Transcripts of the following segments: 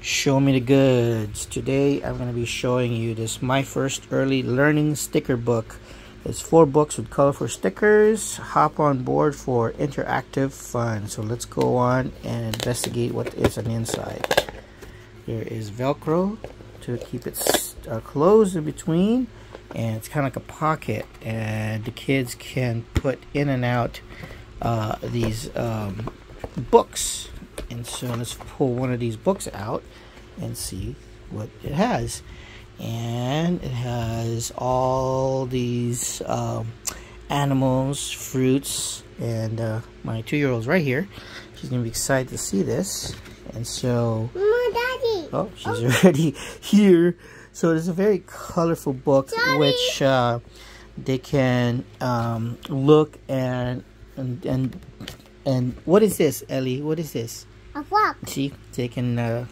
Show me the goods. Today I'm going to be showing you this My First Early Learning sticker book. It's four books with colorful stickers. Hop on board for interactive fun. So let's go on and investigate what is on the inside. There is Velcro to keep it uh, closed in between. And it's kind of like a pocket. And the kids can put in and out uh, these um, books and so let's pull one of these books out and see what it has and it has all these um, animals fruits and uh, my two-year-old's right here she's gonna be excited to see this and so Mama, Daddy. oh she's oh. already here so it's a very colorful book Daddy. which uh, they can um, look and and and and what is this, Ellie? What is this? A fox. See, they can uh,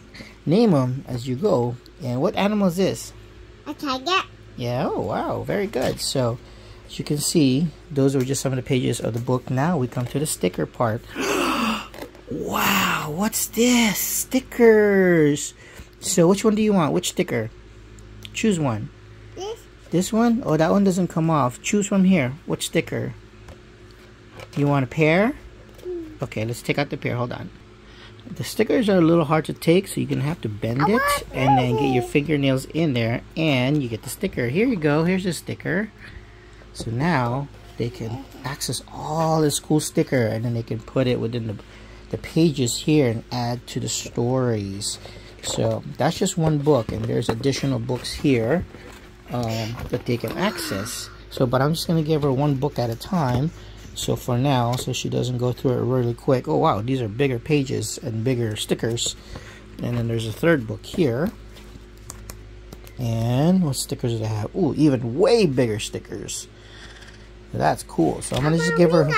name them as you go. And what animal is this? A tiger. Yeah, oh wow, very good. So, as you can see, those are just some of the pages of the book. Now we come to the sticker part. wow, what's this? Stickers. So, which one do you want? Which sticker? Choose one. This. This one? Oh, that one doesn't come off. Choose from here. Which sticker? You want a pair? Mm. Okay, let's take out the pair. Hold on. The stickers are a little hard to take, so you're going to have to bend it and then get your fingernails in there and you get the sticker. Here you go. Here's the sticker. So now they can access all this cool sticker and then they can put it within the, the pages here and add to the stories. So that's just one book and there's additional books here um, that they can access. So, but I'm just going to give her one book at a time. So for now, so she doesn't go through it really quick. Oh wow, these are bigger pages and bigger stickers. And then there's a third book here. And what stickers do they have? Ooh, even way bigger stickers. That's cool. So I'm gonna just give her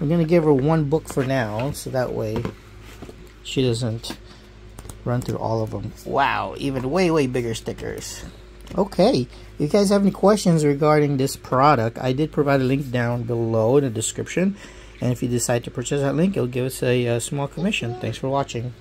I'm gonna give her one book for now, so that way she doesn't run through all of them. Wow, even way, way bigger stickers. Okay, if you guys have any questions regarding this product, I did provide a link down below in the description. And if you decide to purchase that link, it'll give us a, a small commission. Thanks for watching.